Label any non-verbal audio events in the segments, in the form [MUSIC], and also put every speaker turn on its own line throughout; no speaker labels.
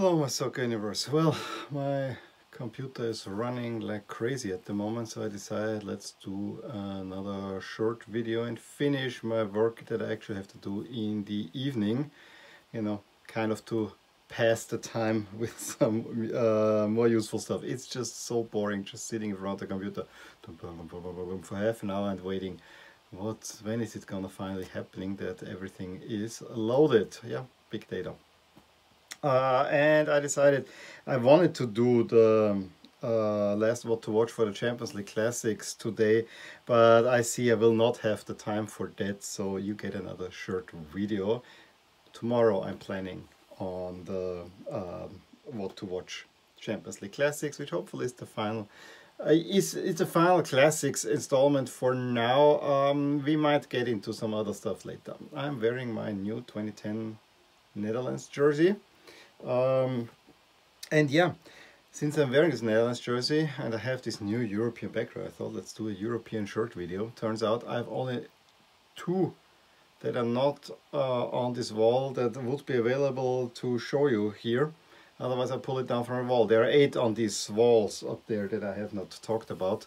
Hello my universe. Well, my computer is running like crazy at the moment so I decided let's do another short video and finish my work that I actually have to do in the evening. You know, kind of to pass the time [LAUGHS] with some uh, more useful stuff. It's just so boring just sitting in front of the computer for half an hour and waiting what when is it gonna finally happening that everything is loaded yeah big data uh, and I decided I wanted to do the uh, last what to watch for the Champions League Classics today but I see I will not have the time for that so you get another short video tomorrow I'm planning on the um, what to watch Champions League Classics which hopefully is the final uh, it's, it's a final classics installment for now. Um, we might get into some other stuff later. I'm wearing my new 2010 Netherlands jersey. Um, and yeah, since I'm wearing this Netherlands jersey and I have this new European background, I thought let's do a European short video. Turns out I have only two that are not uh, on this wall that would be available to show you here. Otherwise I pull it down from a wall. There are eight on these walls up there that I have not talked about.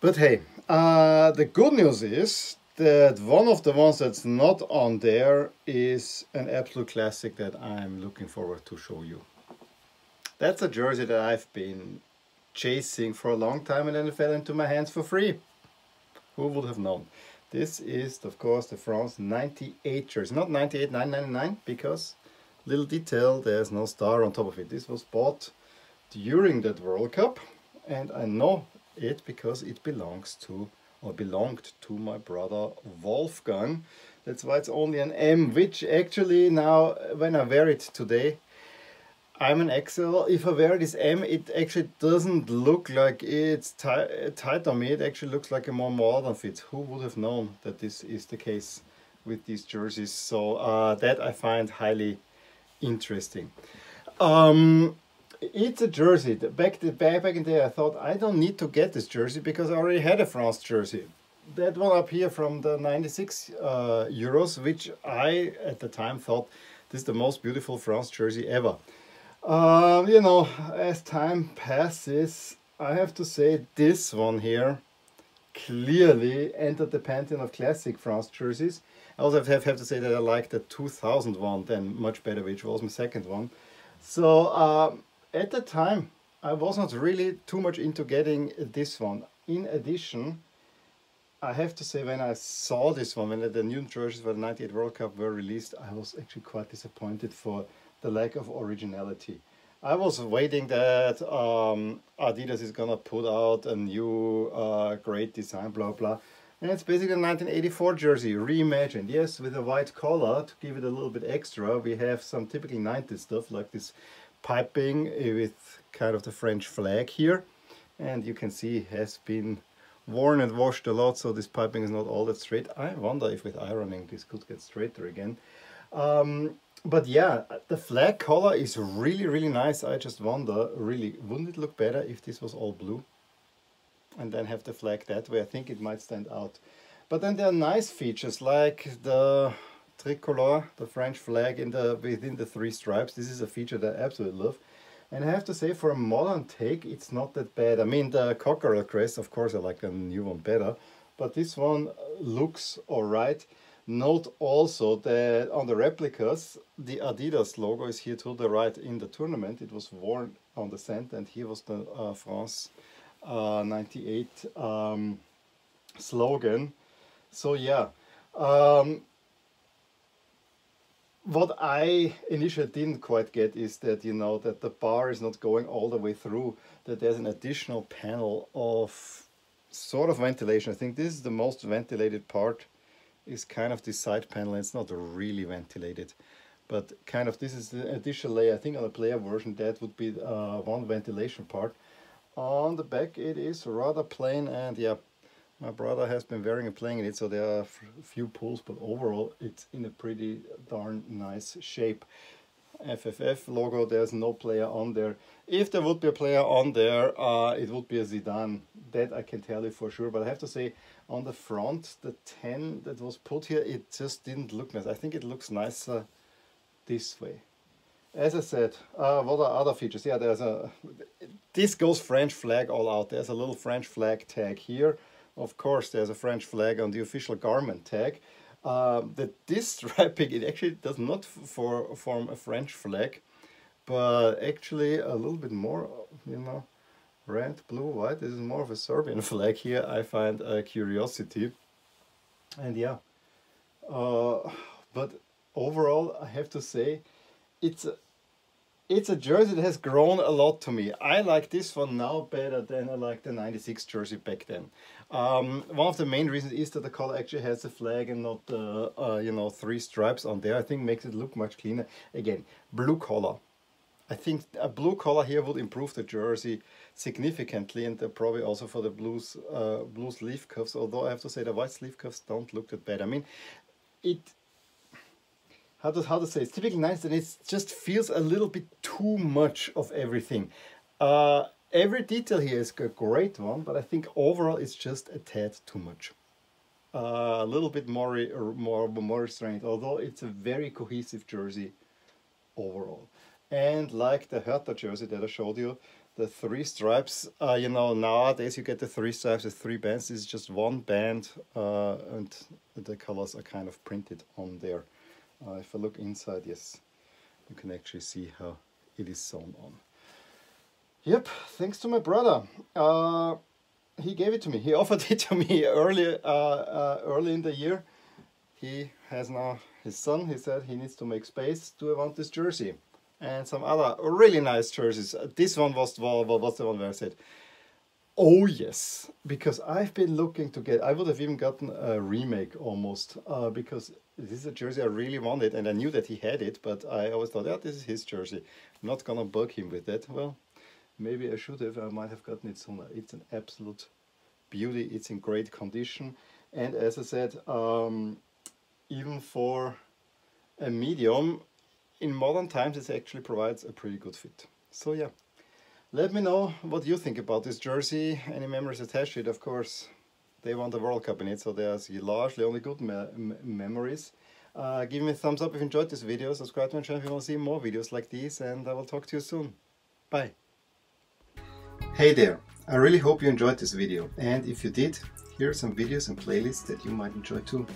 But hey, uh, the good news is that one of the ones that's not on there is an absolute classic that I'm looking forward to show you. That's a jersey that I've been chasing for a long time and then it fell into my hands for free. Who would have known? This is, of course, the France 98 jersey. Not 98, 999, because little detail, there's no star on top of it. This was bought during that World Cup and I know it because it belongs to or belonged to my brother Wolfgang. That's why it's only an M, which actually now when I wear it today, I'm an XL. If I wear this M, it actually doesn't look like it's tight on me. It actually looks like a more modern fit. Who would have known that this is the case with these jerseys? So uh, that I find highly interesting. Um, it's a jersey. Back, the, back, in day, I thought I don't need to get this jersey because I already had a France jersey. That one up here from the 96 uh, euros, which I at the time thought this is the most beautiful France jersey ever. Uh, you know, as time passes, I have to say this one here clearly entered the pantheon of classic France jerseys. I also have, have to say that I like the 2000 one then much better, which was my second one. So uh, at the time, I was not really too much into getting this one. In addition, I have to say when I saw this one, when the new jerseys for the 98 World Cup were released, I was actually quite disappointed for the lack of originality. I was waiting that um, Adidas is gonna put out a new uh, great design, blah blah. And it's basically a 1984 jersey, reimagined. Yes, with a white collar to give it a little bit extra. We have some typical 90s stuff like this piping with kind of the French flag here. And you can see has been worn and washed a lot, so this piping is not all that straight. I wonder if with ironing this could get straighter again. Um, but yeah, the flag color is really, really nice. I just wonder, really, wouldn't it look better if this was all blue? And then have the flag that way. I think it might stand out. But then there are nice features like the tricolor, the French flag in the within the three stripes. This is a feature that I absolutely love. And I have to say, for a modern take, it's not that bad. I mean, the cockerel crest, of course, I like the new one better. But this one looks alright. Note also that on the replicas, the Adidas logo is here to the right in the tournament. It was worn on the center and here was the uh, France uh, 98 um, slogan. So yeah, um, what I initially didn't quite get is that, you know, that the bar is not going all the way through, that there's an additional panel of sort of ventilation. I think this is the most ventilated part is kind of this side panel. It's not really ventilated, but kind of this is the additional layer. I think on the player version that would be uh, one ventilation part. On the back it is rather plain and yeah, my brother has been wearing and playing in it, so there are a few pulls, but overall it's in a pretty darn nice shape. FFF logo, there's no player on there. If there would be a player on there, uh, it would be a Zidane. That I can tell you for sure. But I have to say, on the front, the 10 that was put here, it just didn't look nice. I think it looks nicer this way. as I said, uh, what are other features? Yeah, there's a, this goes French flag all out. There's a little French flag tag here. Of course, there's a French flag on the official garment tag. Uh, that this striping, [LAUGHS] it actually does not for, form a French flag, but actually a little bit more, you know, red, blue, white. This is more of a Serbian [LAUGHS] flag here. I find a curiosity. And yeah, uh, [SIGHS] but overall, I have to say, it's a, it's a jersey that has grown a lot to me. I like this one now better than I like the 96 jersey back then. Um, one of the main reasons is that the color actually has a flag and not, uh, uh, you know, three stripes on there. I think makes it look much cleaner. Again, blue collar. I think a blue collar here would improve the jersey significantly and probably also for the blues uh, blue sleeve cuffs although I have to say the white sleeve cuffs don't look that bad I mean it how to, how to say it's typically nice and it just feels a little bit too much of everything uh, every detail here is a great one but I think overall it's just a tad too much uh, a little bit more more more restrained although it's a very cohesive jersey overall and like the Hertha jersey that I showed you, the three stripes, uh, you know, nowadays you get the three stripes as three bands. This is just one band uh, and the colors are kind of printed on there. Uh, if I look inside, yes, you can actually see how it is sewn on. Yep, thanks to my brother. Uh, he gave it to me. He [LAUGHS] offered it to me early, uh, uh, early in the year. He has now his son. He said he needs to make space. Do I want this jersey? and some other really nice jerseys. This one was, was the one where I said, oh yes, because I've been looking to get, I would have even gotten a remake almost, uh, because this is a jersey I really wanted and I knew that he had it, but I always thought, yeah, this is his jersey. I'm not gonna bug him with that. Well, maybe I should have, I might have gotten it sooner. It's an absolute beauty, it's in great condition. And as I said, um, even for a medium, in modern times it actually provides a pretty good fit. So yeah, let me know what you think about this jersey. Any memories attached to it, of course. They won the World Cup in it, so there's largely only good me memories. Uh, give me a thumbs up if you enjoyed this video, subscribe to my channel if you want to see more videos like these, and I will talk to you soon. Bye! Hey there! I really hope you enjoyed this video, and if you did, here are some videos and playlists that you might enjoy too.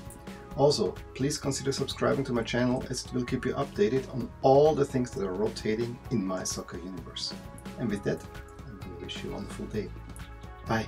Also, please consider subscribing to my channel as it will keep you updated on all the things that are rotating in my soccer universe. And with that, I wish you a wonderful day. Bye.